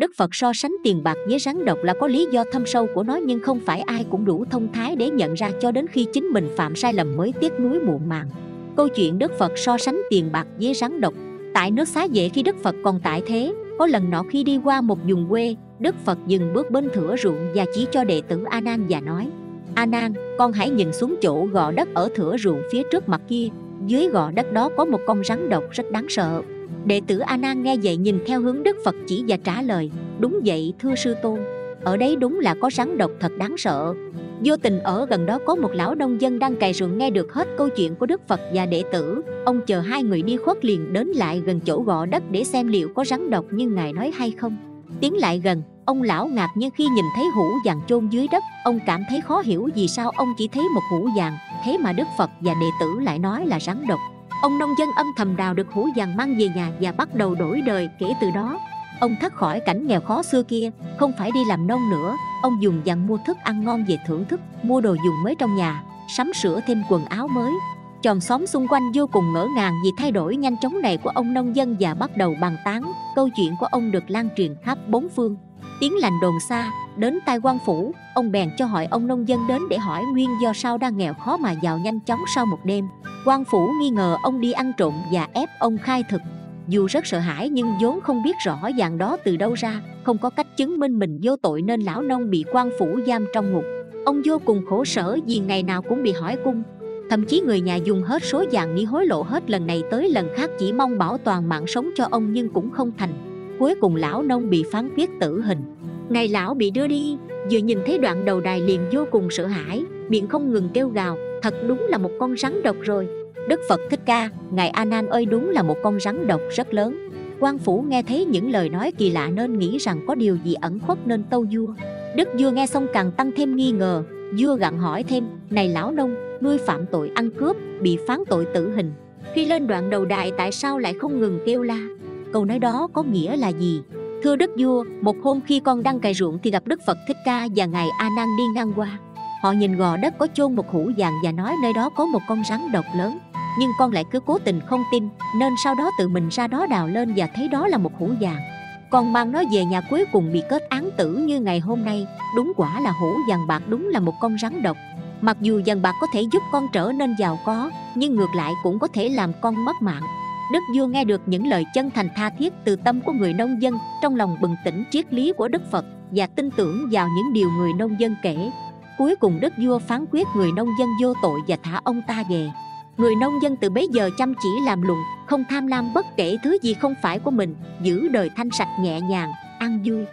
Đức Phật so sánh tiền bạc với rắn độc là có lý do thâm sâu của nó nhưng không phải ai cũng đủ thông thái để nhận ra cho đến khi chính mình phạm sai lầm mới tiếc nuối muộn màng. Câu chuyện Đức Phật so sánh tiền bạc với rắn độc Tại nước xá vệ khi Đức Phật còn tại thế, có lần nọ khi đi qua một vùng quê, Đức Phật dừng bước bên thửa ruộng và chỉ cho đệ tử A Nan và nói: A Nan, con hãy nhìn xuống chỗ gò đất ở thửa ruộng phía trước mặt kia, dưới gò đất đó có một con rắn độc rất đáng sợ. Đệ tử A Nan nghe vậy nhìn theo hướng Đức Phật chỉ và trả lời: Đúng vậy, thưa sư tôn. Ở đấy đúng là có rắn độc thật đáng sợ. Vô tình ở gần đó có một lão nông dân đang cày ruộng nghe được hết câu chuyện của Đức Phật và đệ tử Ông chờ hai người đi khuất liền đến lại gần chỗ gò đất để xem liệu có rắn độc như Ngài nói hay không Tiến lại gần, ông lão ngạc nhiên khi nhìn thấy hũ vàng chôn dưới đất Ông cảm thấy khó hiểu vì sao ông chỉ thấy một hũ vàng Thế mà Đức Phật và đệ tử lại nói là rắn độc Ông nông dân âm thầm đào được hũ vàng mang về nhà và bắt đầu đổi đời kể từ đó. Ông thoát khỏi cảnh nghèo khó xưa kia Không phải đi làm nông nữa. Ông dùng vàng mua thức ăn ngon về thưởng thức Mua đồ dùng mới trong nhà Sắm sửa thêm quần áo mới. Tròn xóm xung quanh vô cùng ngỡ ngàng vì thay đổi nhanh chóng này của ông nông dân và bắt đầu bàn tán. Câu chuyện của ông được lan truyền khắp bốn phương. Tiếng lành đồn xa, đến tai quan phủ. Ông bèn cho hỏi ông nông dân đến để hỏi nguyên do sao đang nghèo khó mà giàu nhanh chóng sau một đêm quan phủ nghi ngờ ông đi ăn trộm và ép ông khai thực. Dù rất sợ hãi nhưng vốn không biết rõ ràng đó từ đâu ra, không có cách chứng minh mình vô tội nên lão nông bị quan phủ giam trong ngục. Ông vô cùng khổ sở vì ngày nào cũng bị hỏi cung. Thậm chí người nhà dùng hết số vàng đi hối lộ hết lần này tới lần khác chỉ mong bảo toàn mạng sống cho ông nhưng cũng không thành. Cuối cùng lão nông bị phán quyết tử hình. Ngày lão bị đưa đi, vừa nhìn thấy đoạn đầu đài liền vô cùng sợ hãi, miệng không ngừng kêu gào thật đúng là một con rắn độc rồi Đức Phật Thích Ca, Ngài A Nan ơi đúng là một con rắn độc rất lớn. quan phủ nghe thấy những lời nói kỳ lạ nên nghĩ rằng có điều gì ẩn khuất nên tâu vua. Đức vua nghe xong càng tăng thêm nghi ngờ, vua gặng hỏi thêm: "Này lão nông, nuôi phạm tội ăn cướp, bị phán tội tử hình. Khi lên đoạn đầu đài tại sao lại không ngừng kêu la?" Câu nói đó có nghĩa là gì? Thưa đức vua, một hôm khi con đang cày ruộng thì gặp Đức Phật Thích Ca và ngài A Nan đi ngang qua. Họ nhìn gò đất có chôn một hũ vàng và nói nơi đó có một con rắn độc lớn. Nhưng con lại cứ cố tình không tin, nên sau đó tự mình ra đó đào lên và thấy đó là một hũ vàng. Con mang nó về nhà cuối cùng bị kết án tử như ngày hôm nay, đúng quả là hũ vàng bạc đúng là một con rắn độc. Mặc dù vàng bạc có thể giúp con trở nên giàu có, nhưng ngược lại cũng có thể làm con mất mạng. Đức vua nghe được những lời chân thành tha thiết từ tâm của người nông dân, trong lòng bừng tỉnh triết lý của đức phật và tin tưởng vào những điều người nông dân kể cuối cùng đức vua phán quyết người nông dân vô tội và thả ông ta về. Người nông dân từ bấy giờ chăm chỉ làm lụng Không tham lam bất kể thứ gì không phải của mình Giữ đời thanh sạch nhẹ nhàng, ăn vui.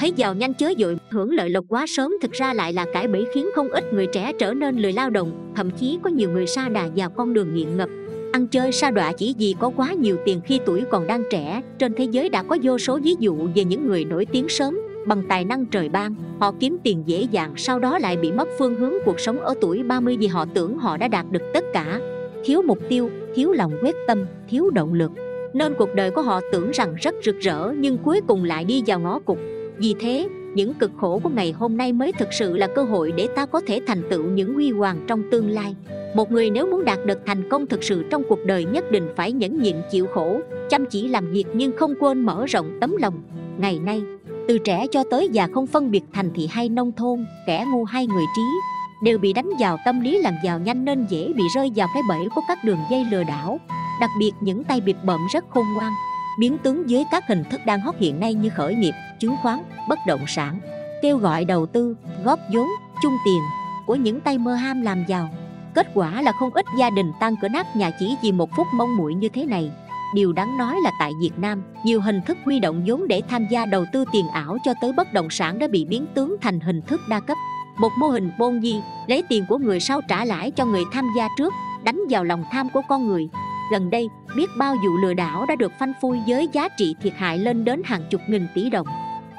Thấy giàu nhanh chớ dội, hưởng lợi lộc quá sớm Thực ra lại là cải bẫy khiến không ít người trẻ trở nên lười lao động Thậm chí có nhiều người sa đà vào con đường nghiện ngập. Ăn chơi sa đọa chỉ vì có quá nhiều tiền khi tuổi còn đang trẻ Trên thế giới đã có vô số ví dụ về những người nổi tiếng sớm. Bằng tài năng trời ban, họ kiếm tiền dễ dàng Sau đó lại bị mất phương hướng cuộc sống ở tuổi 30 Vì họ tưởng họ đã đạt được tất cả. Thiếu mục tiêu thiếu lòng quyết tâm thiếu động lực. Nên cuộc đời của họ tưởng rằng rất rực rỡ nhưng cuối cùng lại đi vào ngõ cụt. Vì thế những cực khổ của ngày hôm nay mới thực sự là cơ hội để ta có thể thành tựu những huy hoàng trong tương lai. Một người nếu muốn đạt được thành công thực sự trong cuộc đời nhất định phải nhẫn nhịn chịu khổ chăm chỉ làm việc nhưng không quên mở rộng tấm lòng. Ngày nay từ trẻ cho tới già không phân biệt thành thị hay nông thôn, kẻ ngu hay người trí, đều bị đánh vào tâm lý làm giàu nhanh nên dễ bị rơi vào cái bẫy của các đường dây lừa đảo. Đặc biệt, những tay biệt bợm rất khôn ngoan, biến tướng dưới các hình thức đang hot hiện nay như khởi nghiệp, chứng khoán, bất động sản, kêu gọi đầu tư, góp vốn, chung tiền của những tay mơ ham làm giàu. Kết quả là không ít gia đình tan cửa nát nhà chỉ vì một phút mong muội như thế này điều đáng nói là tại việt nam, nhiều hình thức huy động vốn để tham gia đầu tư tiền ảo cho tới bất động sản đã bị biến tướng thành hình thức đa cấp. Một mô hình Ponzi lấy tiền của người sau trả lãi cho người tham gia trước, đánh vào lòng tham của con người. Gần đây, biết bao vụ lừa đảo đã được phanh phui với giá trị thiệt hại lên đến hàng chục nghìn tỷ đồng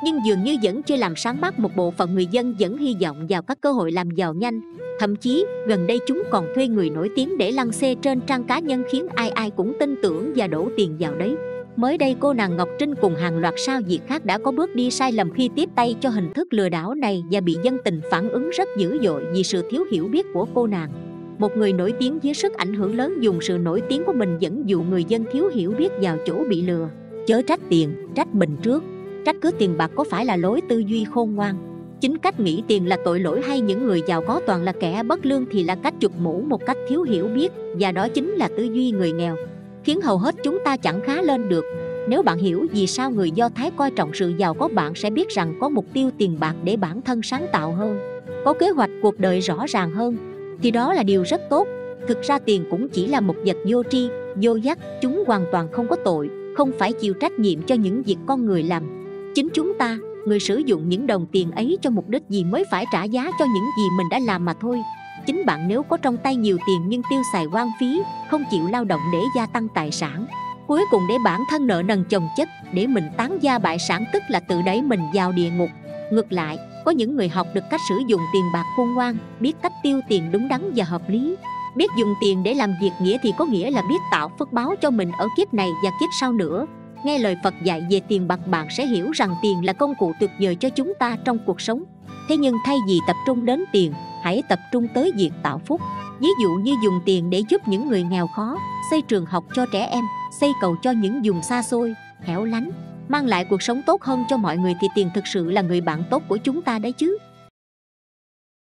nhưng dường như vẫn chưa làm sáng mắt một bộ phận người dân vẫn hy vọng vào các cơ hội làm giàu nhanh thậm chí gần đây chúng còn thuê người nổi tiếng để lăng xê trên trang cá nhân khiến ai ai cũng tin tưởng và đổ tiền vào đấy Mới đây cô nàng Ngọc Trinh cùng hàng loạt sao diệt khác đã có bước đi sai lầm khi tiếp tay cho hình thức lừa đảo này và bị dân tình phản ứng rất dữ dội vì sự thiếu hiểu biết của cô nàng. Một người nổi tiếng với sức ảnh hưởng lớn dùng sự nổi tiếng của mình dẫn dụ người dân thiếu hiểu biết vào chỗ bị lừa. Chớ trách tiền, trách mình trước trách cứ tiền bạc có phải là lối tư duy khôn ngoan? Chính cách nghĩ tiền là tội lỗi hay những người giàu có toàn là kẻ bất lương thì là cách chụp mũ một cách thiếu hiểu biết, và đó chính là tư duy người nghèo. Khiến hầu hết chúng ta chẳng khá lên được. Nếu bạn hiểu vì sao người do thái coi trọng sự giàu có bạn sẽ biết rằng có mục tiêu tiền bạc để bản thân sáng tạo hơn, có kế hoạch cuộc đời rõ ràng hơn. Thì đó là điều rất tốt. Thực ra tiền cũng chỉ là một vật vô tri, vô giác, chúng hoàn toàn không có tội, không phải chịu trách nhiệm cho những việc con người làm chính chúng ta, người sử dụng những đồng tiền ấy cho mục đích gì mới phải trả giá cho những gì mình đã làm mà thôi. Chính bạn nếu có trong tay nhiều tiền nhưng tiêu xài hoang phí, không chịu lao động để gia tăng tài sản. Cuối cùng để bản thân nợ nần chồng chất, để mình tán gia bại sản tức là tự đẩy mình vào địa ngục. Ngược lại, có những người học được cách sử dụng tiền bạc khôn ngoan, biết cách tiêu tiền đúng đắn và hợp lý. Biết dùng tiền để làm việc nghĩa thì có nghĩa là biết tạo phước báo cho mình ở kiếp này và kiếp sau nữa nghe lời phật dạy về tiền bạc, bạn sẽ hiểu rằng tiền là công cụ tuyệt vời cho chúng ta trong cuộc sống. Thế nhưng thay vì tập trung đến tiền, hãy tập trung tới việc tạo phúc. Ví dụ như dùng tiền để giúp những người nghèo khó, xây trường học cho trẻ em, xây cầu cho những vùng xa xôi, hẻo lánh, mang lại cuộc sống tốt hơn cho mọi người thì tiền thực sự là người bạn tốt của chúng ta đấy chứ.